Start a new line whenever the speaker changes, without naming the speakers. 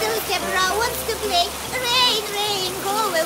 Little zebra wants to play. Rain, rain, go away.